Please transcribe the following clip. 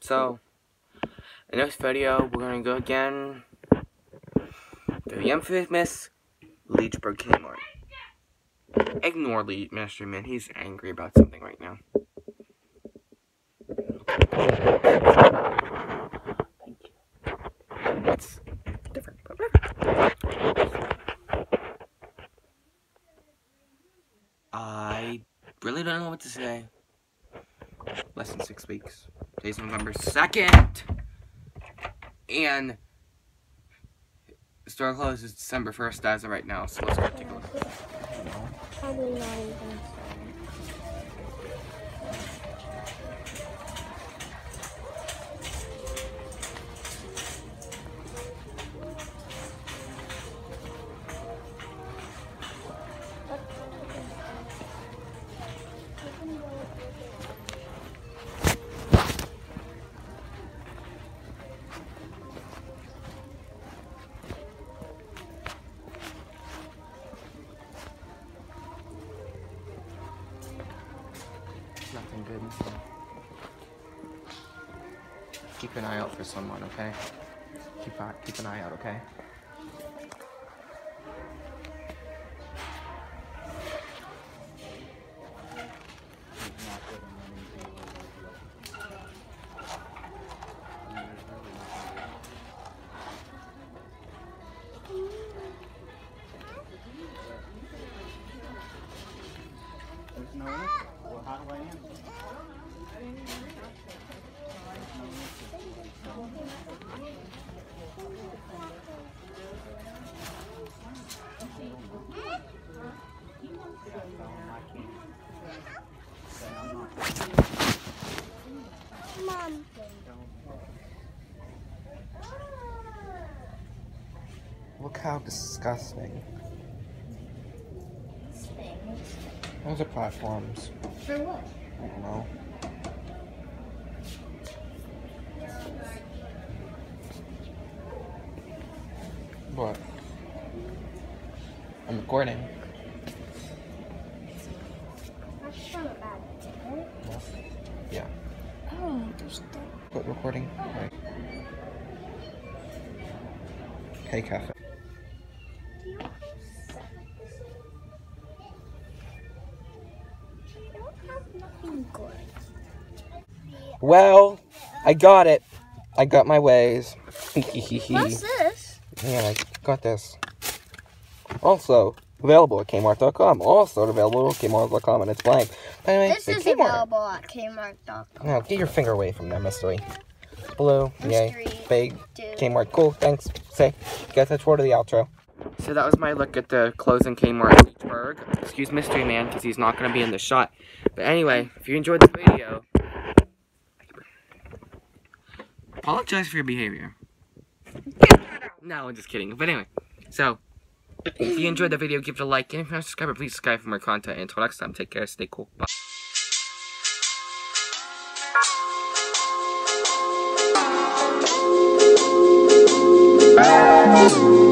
So, in this video, we're gonna go again to the infamous Leechburg Kmart. Ignore Lee Mystery Man, he's angry about something right now. It's different, but I really don't know what to say. Less than six weeks. Today's November 2nd. And the store closes December 1st as of right now, so let's go take a look. Good. Keep an eye out for someone, okay? Keep, uh, keep an eye out, okay? Mom. Look how disgusting. Those are platforms. For what? I don't know. What? I'm recording. That's from a bad dinner. There's Quit recording. Right. Hey, Cafe. I don't have nothing good. Well, I got it. I got my ways. What's this? Yeah, I got this. Also, available at Kmart.com. Also available at Kmart.com, and it's blank. By the way, This is Kmart. available at Kmart.com. Now, get your finger away from that mystery. It's blue. Yay. Mystery, Big. dude. Kmart. Cool. Thanks. Say. Get that toward the outro. So that was my look at the closing Kmart in Leechburg. Excuse Mystery Man because he's not going to be in the shot. But anyway, if you enjoyed the video, apologize for your behavior. No, I'm just kidding. But anyway, so if you enjoyed the video, give it a like. And if you're not a subscriber, please subscribe for more content. And until next time, take care, stay cool. Bye. Thank